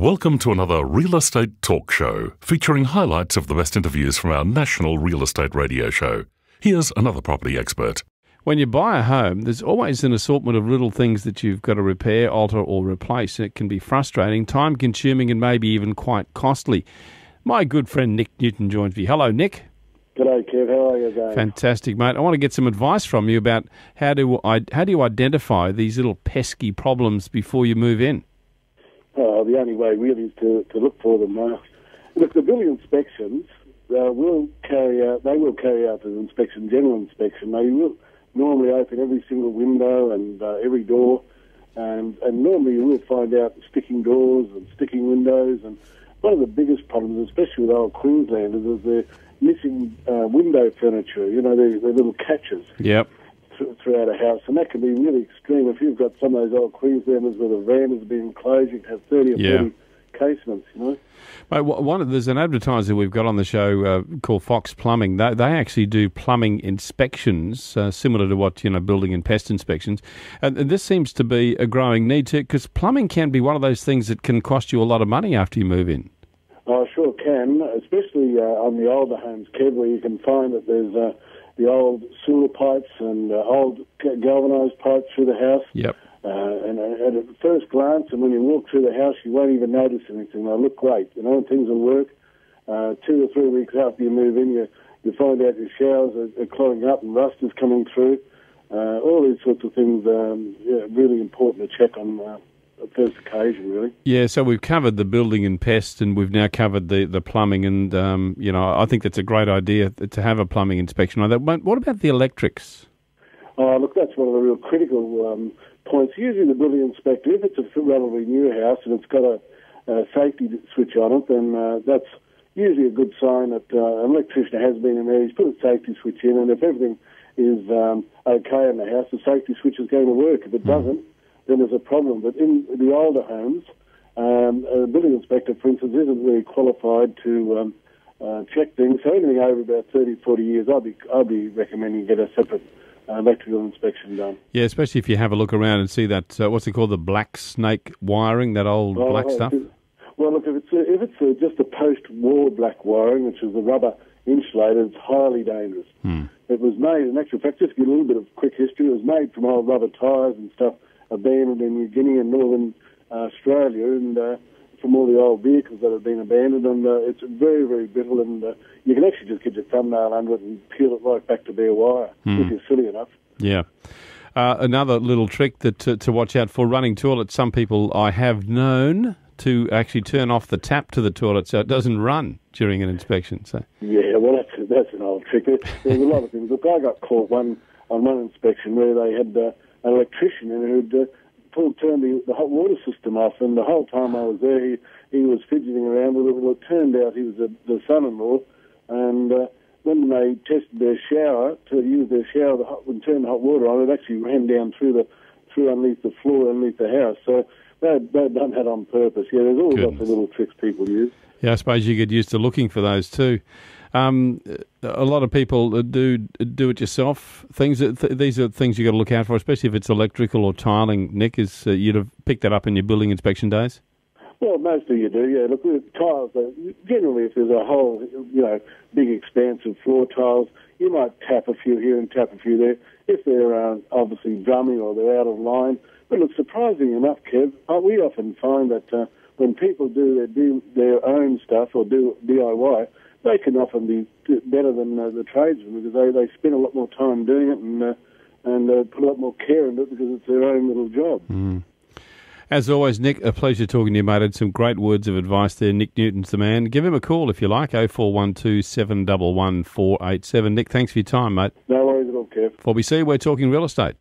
Welcome to another Real Estate Talk Show featuring highlights of the best interviews from our national real estate radio show. Here's another property expert. When you buy a home, there's always an assortment of little things that you've got to repair, alter, or replace. It can be frustrating, time consuming, and maybe even quite costly. My good friend Nick Newton joins me. Hello, Nick. G'day, Kev. How are you going? Fantastic, mate. I want to get some advice from you about how do I, how do you identify these little pesky problems before you move in? Uh, the only way really is to, to look for them. Uh, look, the building inspections uh, will carry out. They will carry out an inspection, general inspection. They will normally open every single window and uh, every door, and and normally you will find out sticking doors and sticking windows. And one of the biggest problems, especially with old Queenslanders, is the missing uh, window furniture. You know, the, the little catches Yep. Th- throughout a house, and that can be really extreme. If you've got some of those old Queenslanders where the van has been closed, you can have 30 or Yeah. 40 casements, you know. Mate, one of, there's an advertiser we've got on the show uh, called Fox Plumbing. They, they actually do plumbing inspections, uh, similar to what you know, building and pest inspections. And, and this seems to be a growing need too, because plumbing can be one of those things that can cost you a lot of money after you move in. I sure can, especially uh, on the older homes, Kev, where you can find that there's uh, the old sewer pipes and uh, old galvanised pipes through the house. Yep. Uh, and uh, at first glance, and when you walk through the house, you won't even notice anything. They look great, you know, and things will work. Uh, two or three weeks after you move in, you, you find out your showers are, are clogging up and rust is coming through. Uh, all these sorts of things um, yeah, really important to check on uh, first occasion, really. Yeah, so we've covered the building and pest, and we've now covered the, the plumbing, and um, you know I think that's a great idea to have a plumbing inspection like that. But what about the electrics? Oh, look, that's one of the real critical um, points. Usually, the building inspector, if it's a relatively new house and it's got a, a safety switch on it, then uh, that's usually a good sign that uh, an electrician has been in there. He's put a safety switch in, and if everything is um, okay in the house, the safety switch is going to work. If it doesn't, then there's a problem. But in the older homes, um, a building inspector, for instance, isn't really qualified to um, uh, check things. So anything over about 30, 40 years, I'd be, I'd be recommending get a separate uh, electrical inspection done. Yeah, especially if you have a look around and see that uh, what's it called, the black snake wiring, that old black Oh, stuff. Well, look, if it's a, if it's a, just a post-war black wiring, which is the rubber insulated, it's highly dangerous. It was made, in actual fact, just to give a little bit of quick history, it was made from old rubber tyres and stuff abandoned in New Guinea and northern uh, Australia, and uh, from all the old vehicles that have been abandoned, and uh, it's very, very brittle, and uh, you can actually just get your thumbnail under it and peel it right back to bare wire if you're silly enough. Yeah. Uh, another little trick that to, to watch out for running toilets. Some people I have known to actually turn off the tap to the toilet so it doesn't run during an inspection. So Yeah, well, that's that's an old trick. There, there's a lot of things. Look, I got caught one on one inspection where they had uh, an electrician in who'd uh, pulled turned the, the hot water system off, and the whole time I was there, he, he was fidgeting around with it. Well, it turned out he was the, the son-in-law, and uh, when they tested their shower to use their shower, the hot, and turn the hot water on, it actually ran down through the through underneath the floor underneath the house. So they'd, they'd done that on purpose. Yeah, there's all lots of little tricks people use. yeah, I suppose you get used to looking for those too. Um, a lot of people do do it yourself. Things that th- these are things you got to look out for, especially if it's electrical or tiling. Nick, is uh, you'd have picked that up in your building inspection days. Well, mostly you do, yeah. Look, tiles, generally, if there's a whole, you know, big expanse of floor tiles, you might tap a few here and tap a few there. If they're uh, obviously drumming or they're out of line. But look, surprisingly enough, Kev, uh, we often find that uh, when people do their, do their own stuff or do DIY, they can often be better than uh, the tradesmen because they, they spend a lot more time doing it and uh, and uh, put a lot more care into it because it's their own little job. As always, Nick, a pleasure talking to you, mate. Had some great words of advice there. Nick Newton's the man. Give him a call if you like, 0412 711 487. Nick, thanks for your time, mate. No worries at all, Kev. We see we're talking real estate.